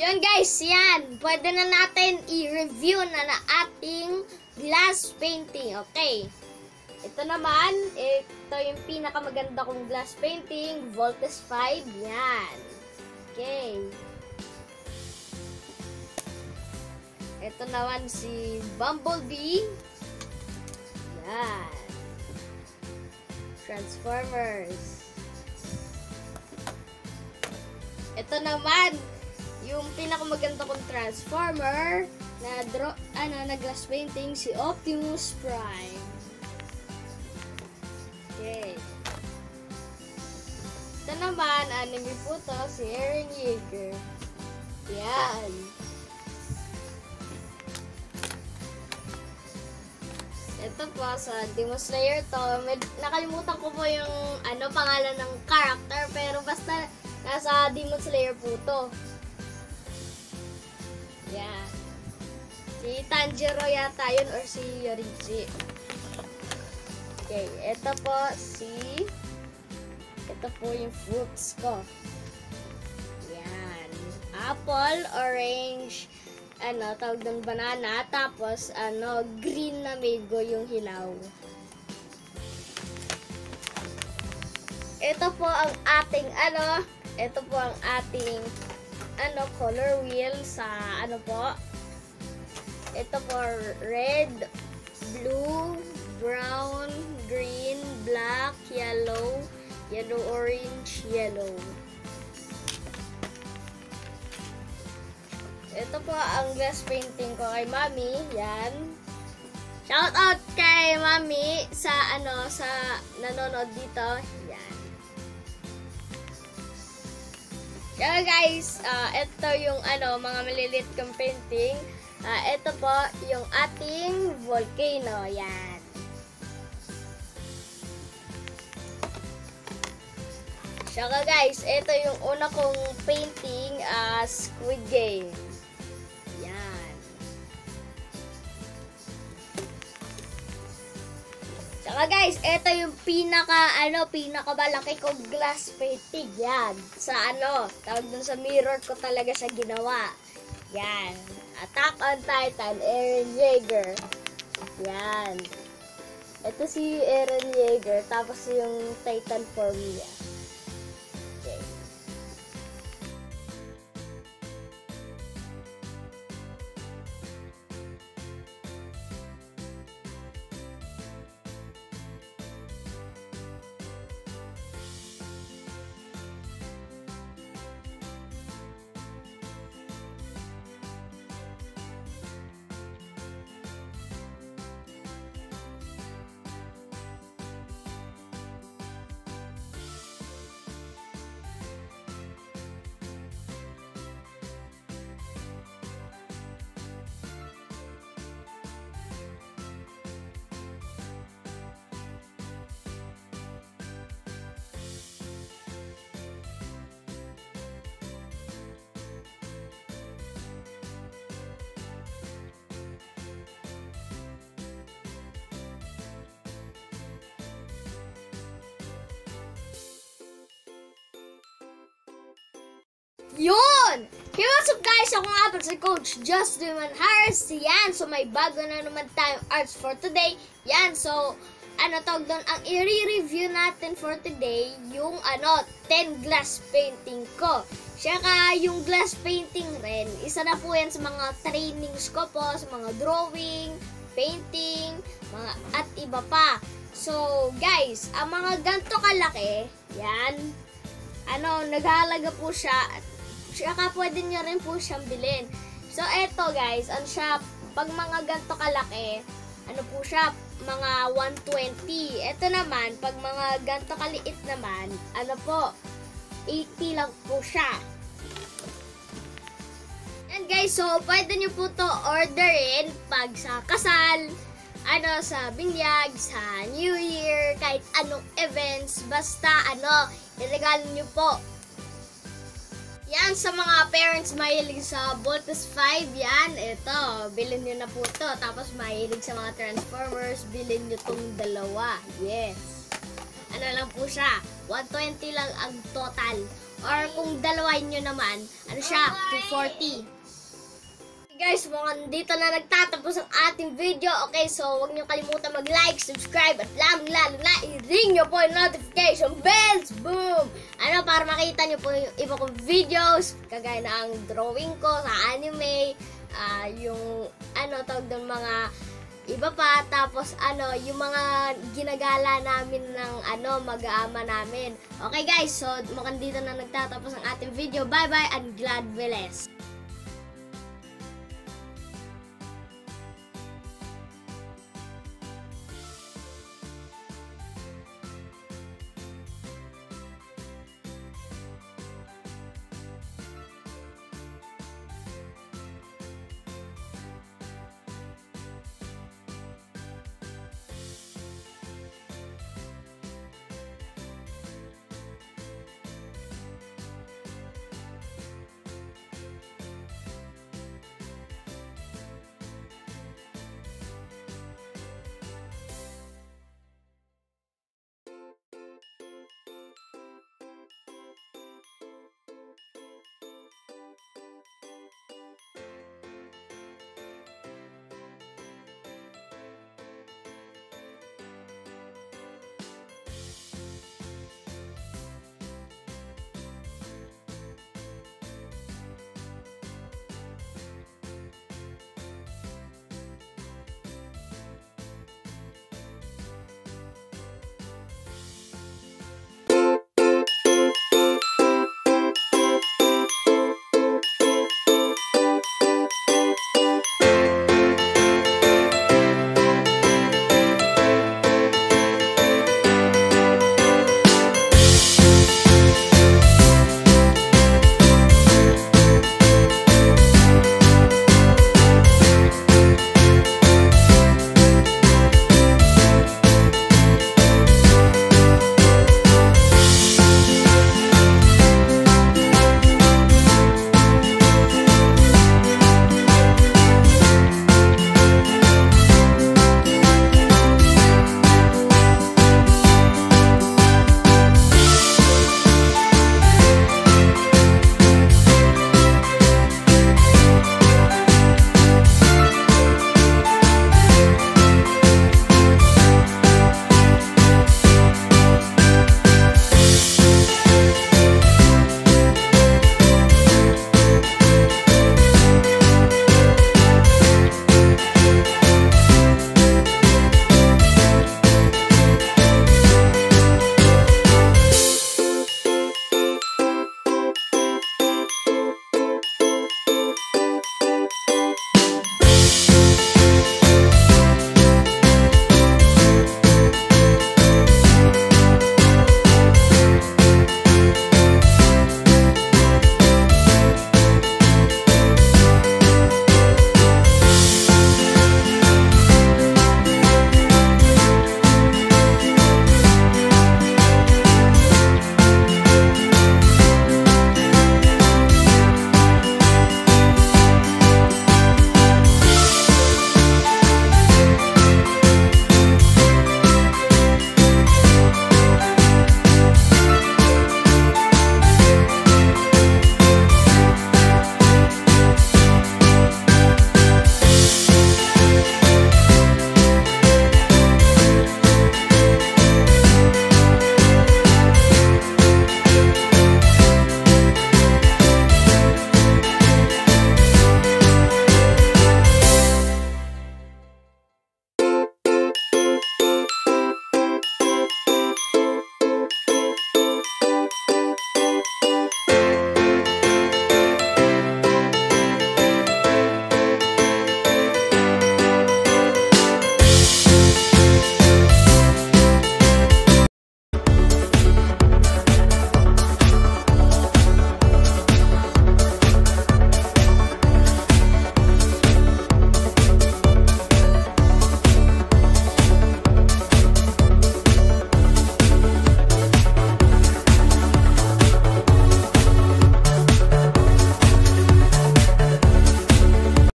Yun guys, yan. Pwede na natin i-review na na ating glass painting. Okay. Ito naman, ito yung pinakamaganda kong glass painting. Voltes 5. Yan. Okay. Ito naman si Bumblebee. Yan. Transformers. Ito naman, yung pinakamaganda kong Transformer na draw, ano, na glass painting, si Optimus Prime. Okay. Ito naman, anime po to, si Eren Yeager. Yan. Ito po, sa Demon Slayer to, med- nakalimutan ko po yung ano pangalan ng character, pero basta nasa Demon Slayer po to. Yeah. Si Tanjiro yata yun or si Yorichi. Okay, ito po si... Ito po yung fruits ko. Yan. Apple, orange, ano, tawag doon banana, tapos, ano, green na mango yung hilaw. Ito po ang ating, ano, ito po ang ating, ano, color wheel sa, ano po, ito po, red, blue, brown, green, black, yellow, yellow, orange, yellow. Ito po ang glass painting ko kay Mami. Yan. Shout out kay Mami sa ano sa nanonood dito. Yan. Yeah guys, uh, ito yung ano mga maliliit kong painting. Uh, ito po yung ating volcano. Yan. Saka guys, ito yung una kong painting uh, Squid Game. Guys, ito yung pinaka, ano, pinaka malaki kong glass painting. Yan. Sa ano, tawag dun sa mirror ko talaga siya ginawa. Yan. Attack on Titan, Eren Yeager. Yan. Ito si Eren Yeager, tapos yung Titan Formula. Okay. Yun! Hey, what's up guys? Ako nga pala si Coach Justin Harris. Yan, so may bago na naman tayong arts for today. Yan, so ano tawag doon, ang i-review natin for today, yung ano, 10 glass painting ko. Saka yung glass painting rin, isa na po yan sa mga trainings ko po, sa mga drawing, painting, mga at iba pa. So, guys, ang mga ganto kalaki, yan, ano, naghahalaga po siya, at saka pwede nyo rin po siyang bilhin. So, eto guys, ano siya, pag mga ganto kalaki, ano po siya, mga 120. Ito naman, pag mga ganto kaliit naman, ano po, 80 lang po siya. And guys, so pwede nyo po to orderin pag sa kasal, ano, sa binyag, sa New Year, kahit anong events, basta ano, iregalo nyo po. Yan, sa mga parents mahilig sa Voltes 5, yan, ito, bilhin nyo na po to. Tapos mahilig sa mga Transformers, bilhin nyo tong dalawa. Yes. Ano lang po siya, 120 lang ang total. Or kung dalawain nyo naman, ano siya, 240. Guys, mukhang dito na nagtatapos ang ating video. Okay, so huwag niyo kalimutan mag-like, subscribe, at lalong-lalo na i-ring nyo po yung notification bells. Boom! Ano, para makita niyo po yung iba kong videos, kagaya na ang drawing ko sa anime, ah, yung, ano, tawag doon mga iba pa, tapos ano, yung mga ginagala namin ng ano, mag-aama namin. Okay guys, so mukhang dito na nagtatapos ang ating video. Bye-bye and God bless!